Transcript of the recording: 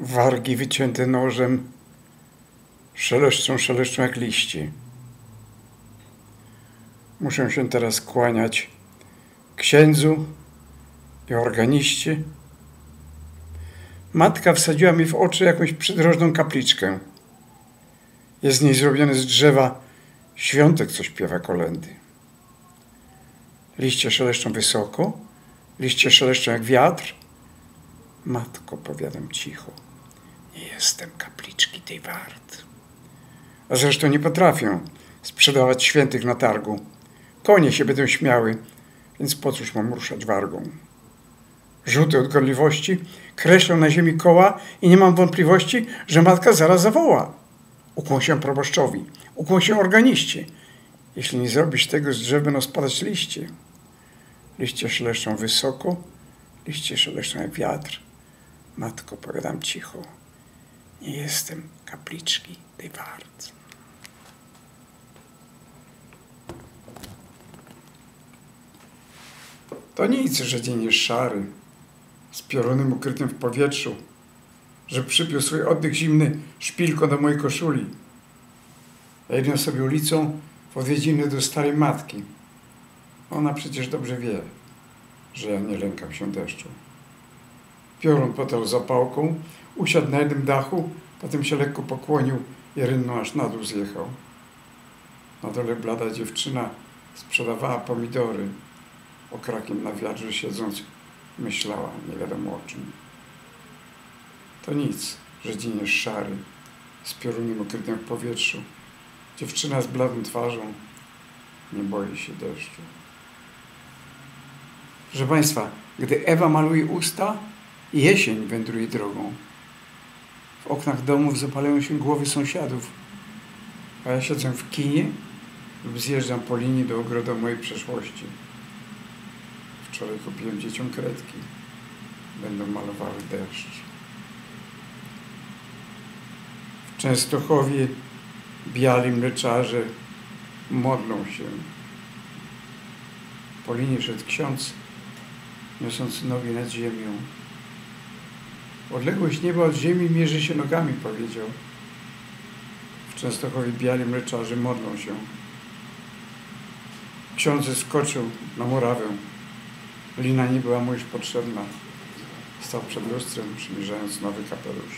Wargi wycięte nożem szeleszczą, szeleszczą jak liście. Muszę się teraz kłaniać księdzu i organiście. Matka wsadziła mi w oczy jakąś przydrożną kapliczkę. Jest z niej zrobiony z drzewa świątek, co śpiewa kolendy. Liście szeleszczą wysoko, liście szeleszczą jak wiatr. Matko, powiadam cicho, nie jestem kapliczki tej wart. A zresztą nie potrafię sprzedawać świętych na targu. Konie się będą śmiały, więc po cóż mam ruszać wargą? Rzuty od gorliwości kreślą na ziemi koła i nie mam wątpliwości, że matka zaraz zawoła. Ukłon się proboszczowi, ukłon się organiście. Jeśli nie zrobisz tego, z drzew będą spadać liście. Liście szeleszczą wysoko, liście szeleszczą jak wiatr. Matko, powiadam cicho, nie jestem kapliczki tej wart. To nic, że dzień jest szary, z piorunem ukrytym w powietrzu, że przypiął swój oddech zimny szpilką do mojej koszuli. Ja idę sobie ulicą w odwiedziny do starej matki. Ona przecież dobrze wie, że ja nie lękam się deszczu. Piorun potał zapałką, usiadł na jednym dachu, potem się lekko pokłonił i rynną aż na dół zjechał. Na dole blada dziewczyna sprzedawała pomidory. Okrakiem na wiatrze siedząc, myślała nie wiadomo o czym. To nic, że dzień jest szary, z pioruniem ukrytym w powietrzu. Dziewczyna z bladą twarzą nie boi się deszczu. Proszę Państwa, gdy Ewa maluje usta, jesień wędruje drogą. W oknach domów zapalają się głowy sąsiadów, a ja siedzę w kinie lub zjeżdżam po linii do ogrodu mojej przeszłości. Wczoraj kupiłem dzieciom kredki. Będą malowały deszcz. W Częstochowie biali mleczarze modlą się. Po linii szedł ksiądz, niosąc nogi nad ziemią. Odległość nieba od ziemi mierzy się nogami, powiedział. W Częstochowie biali mleczarze modlą się. Ksiądz skoczył na murawę. Lina nie była mu już potrzebna. Stał przed lustrem, przymierzając nowy kapelusz.